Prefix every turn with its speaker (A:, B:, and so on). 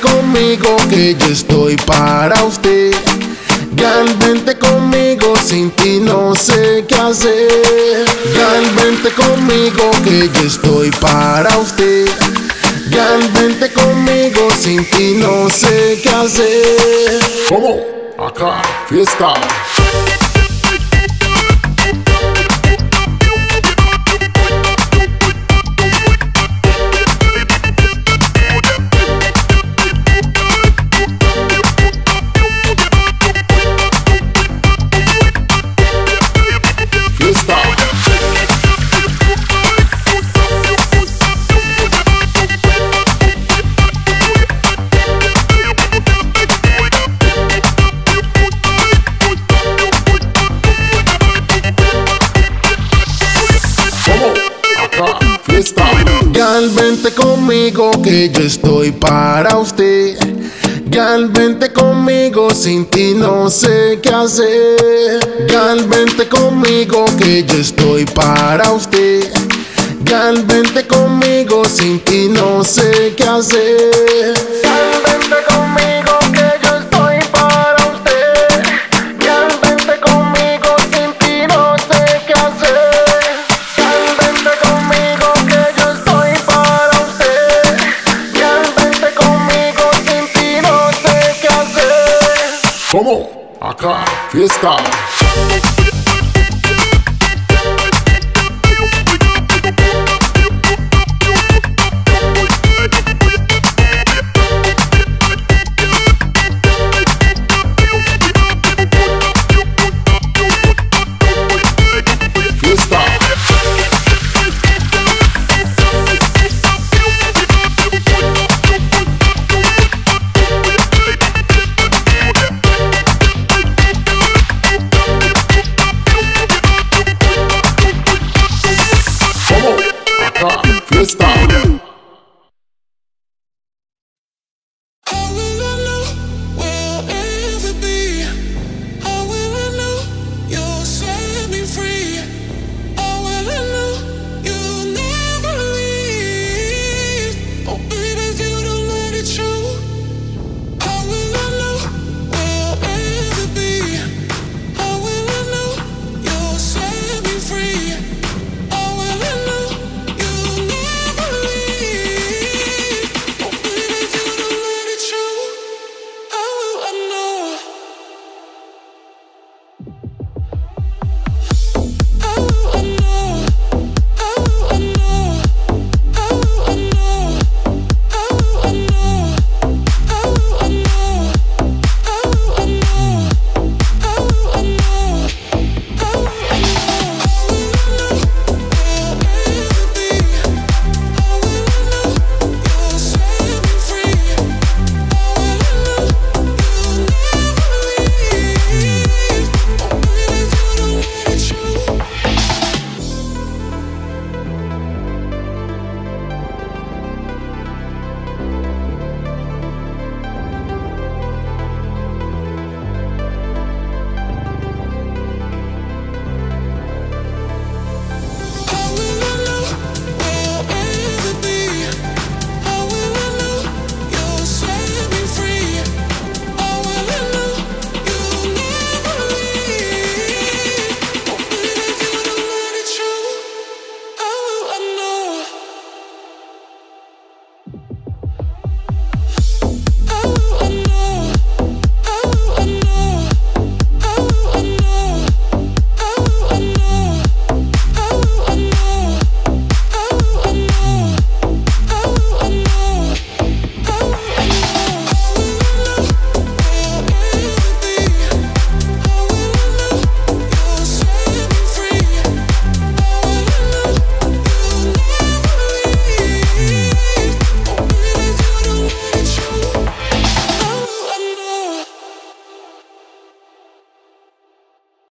A: conmigo que yo estoy para usted. Gal, vente conmigo, sin ti no sé qué hacer. Gal, vente conmigo que yo estoy para usted. Gal, vente conmigo, sin ti no sé qué hacer.
B: ¿Cómo? Acá. Fiesta.
A: Vente conmigo que yo estoy para usted. Gal, vente conmigo, sin ti no sé qué hacer. Gal, vente conmigo que yo estoy para usted. Gal, vente conmigo, sin ti no sé qué hacer. Gal, vente conmigo no